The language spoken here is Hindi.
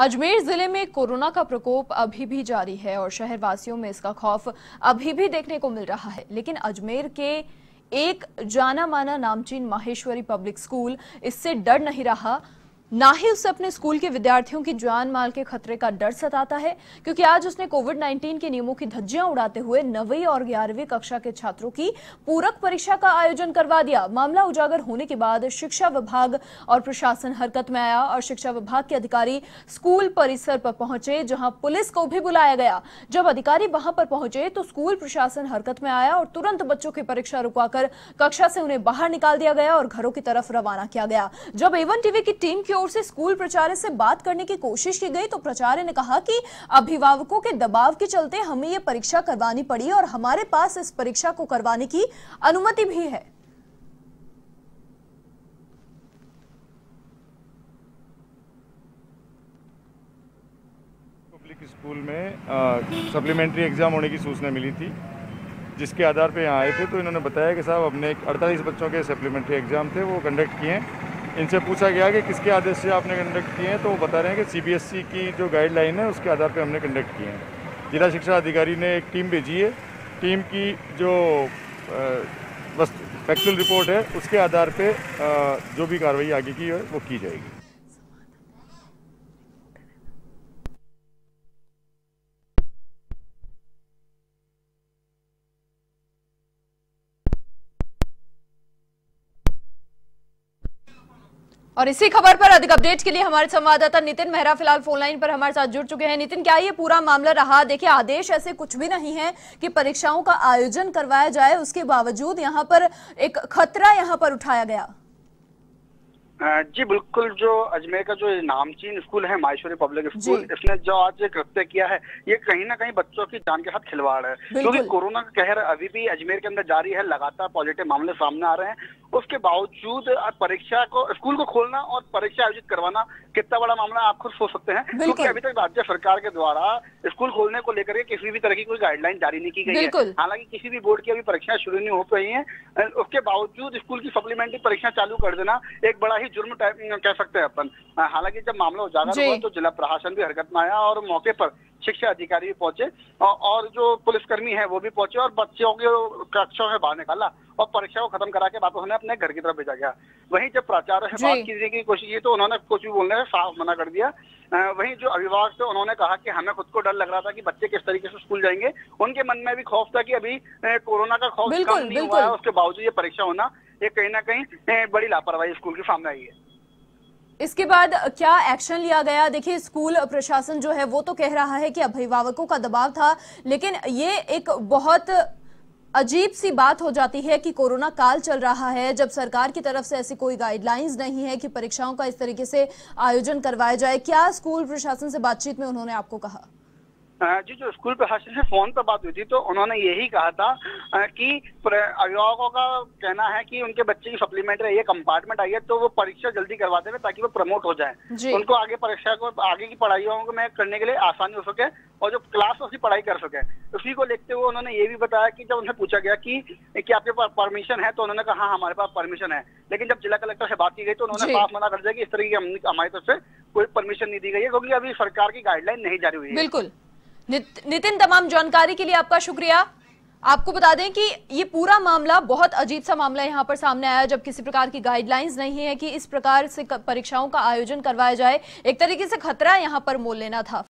अजमेर ज़िले में कोरोना का प्रकोप अभी भी जारी है और शहरवासियों में इसका खौफ अभी भी देखने को मिल रहा है। लेकिन अजमेर के एक जाना माना नामचीन माहेश्वरी पब्लिक स्कूल, इससे डर नहीं रहा। ना ही उसे अपने स्कूल के विद्यार्थियों की जान माल के खतरे का डर सताता है, क्योंकि आज उसने कोविड 19 के नियमों की धज्जियाँ उड़ाते हुए नवी और ग्यारहवीं कक्षा के छात्रों की पूरक परीक्षा का आयोजन करवा दिया। मामला उजागर होने के बाद शिक्षा विभाग और प्रशासन हरकत में आया और शिक्षा विभाग के अधिकारी स्कूल परिसर पर पहुँचे, जहाँ पुलिस को भी बुलाया गया। जब अधिकारी वहाँ पर पहुँचे तो स्कूल प्रशासन हरकत में आया और तुरंत बच्चों की परीक्षा रुकवाकर कक्षा से उन्हें बाहर निकाल दिया गया और घरों की तरफ़ रवाना किया गया। जब एवन टीवी की टीम की ओर से स्कूल प्राचार्य से बात करने की कोशिश की गई तो प्राचार्य ने कहा कि अभिभावकों के दबाव के चलते हमें ये परीक्षा करवानी पड़ी और हमारे पास इस परीक्षा को करवाने की अनुमति भी है। स्कूल में सप्लीमेंट्री एग्ज़ाम होने की सूचना मिली थी, जिसके आधार पर यहाँ आए थे तो इन्होंने बताया कि साहब, अपने अड़तालीस बच्चों के सप्लीमेंट्री एग्ज़ाम थे, वो कंडक्ट किए हैं। इनसे पूछा गया कि किसके आदेश से आपने कंडक्ट किए हैं तो वो बता रहे हैं कि सीबीएसई की जो गाइडलाइन है, उसके आधार पर हमने कंडक्ट किए हैं। जिला शिक्षा अधिकारी ने एक टीम भेजी है। टीम की जो फैक्चुअल रिपोर्ट है, उसके आधार पे जो भी कार्रवाई आगे की है, वो की जाएगी। और इसी खबर पर अधिक अपडेट के लिए हमारे संवाददाता नितिन मेहरा फ़िलहाल फ़ोन लाइन पर हमारे साथ जुड़ चुके हैं। नितिन क्या ये पूरा मामला रहा? देखिए आदेश ऐसे कुछ भी नहीं है कि परीक्षाओं का आयोजन करवाया जाए। उसके बावजूद यहाँ पर एक खतरा यहाँ पर उठाया गया। जी बिल्कुल जो अजमेर का जो नामचीन स्कूल है माहेश्वरी पब्लिक स्कूल इसने जो आज कृत्य किया है ये कहीं ना कहीं बच्चों की जान के साथ खिलवाड़ है। क्योंकि कोरोना का कहर अभी भी अजमेर के अंदर जारी है लगातार पॉजिटिव मामले सामने आ रहे हैं। उसके बावजूद परीक्षा को स्कूल को खोलना और परीक्षा आयोजित करवाना कितना बड़ा मामला आप खुद सोच सकते हैं? क्योंकि अभी तक राज्य सरकार के द्वारा स्कूल खोलने को लेकर किसी भी तरह की कोई गाइडलाइन जारी नहीं की गई है। हालाँकि किसी भी बोर्ड की अभी परीक्षाएँ शुरू नहीं हो पाई है उसके बावजूद स्कूल की सप्लीमेंट्री परीक्षा चालू कर देना एक बड़ा ही जुर्म टाइप कह सकते हैं अपन। हालाँकि जब मामला उजागर हुआ तो जिला प्रशासन भी हरकत में आया और मौके पर शिक्षा अधिकारी भी पहुँचे और जो पुलिसकर्मी है वो भी पहुँचे और बच्चों के कक्षों में बाहर निकाला और परीक्षा को खत्म करा के वापस उन्हें अपने घर की तरफ़ भेजा गया। वहीं जब प्राचार्य से बात करने की कोशिश की तो उन्होंने कुछ भी बोलने से साफ़ मना कर दिया। वहीं जो अभिभावक थे उन्होंने कहा कि हमें खुद को डर लग रहा था कि बच्चे किस तरीके से स्कूल जाएँगे। उनके मन में भी खौफ था कि अभी कोरोना का खौफ कम नहीं हुआ है उसके बावजूद ये परीक्षा होना ये कहीं ना कहीं बड़ी लापरवाही स्कूल के सामने आई है। इसके बाद क्या एक्शन लिया गया? देखिए स्कूल प्रशासन जो है, वो तो कह रहा है कि अभिभावकों का दबाव था, लेकिन ये एक बहुत अजीब सी बात हो जाती है कि कोरोना काल चल रहा है, जब सरकार की तरफ़ से ऐसी कोई गाइडलाइंस नहीं है कि परीक्षाओं का इस तरीके से आयोजन करवाया जाए। क्या स्कूल प्रशासन से बातचीत में उन्होंने आपको कहा? जी जो स्कूल प्रशासन से फ़ोन पर बात हुई थी तो उन्होंने यही कहा था कि अभिभावकों का कहना है कि उनके बच्चे की सप्लीमेंट्री ये कंपार्टमेंट आई है तो वो परीक्षा जल्दी करवा देवे ताकि वो प्रमोट हो जाए। उनको आगे परीक्षा को आगे की पढ़ाइयों में करने के लिए आसानी हो सके और जो क्लास उसकी पढ़ाई कर सके। उसी को देखते हुए उन्होंने ये भी बताया कि जब उनसे पूछा गया कि क्या आपके पास परमिशन है तो उन्होंने कहा हाँ हमारे पास परमिशन है। लेकिन जब जिला कलेक्टर से बात की गई तो उन्होंने साफ़ मना कर दिया कि इस तरह की हमारी तरफ़ से कोई परमिशन नहीं दी गई है क्योंकि अभी सरकार की गाइडलाइन नहीं जारी हुई है। बिल्कुल। नितिन, तमाम जानकारी के लिए आपका शुक्रिया। आपको बता दें कि ये पूरा मामला बहुत अजीब सा मामला यहाँ पर सामने आया, जब किसी प्रकार की गाइडलाइंस नहीं है कि इस प्रकार से परीक्षाओं का आयोजन करवाया जाए। एक तरीके से खतरा यहाँ पर मोल लेना था।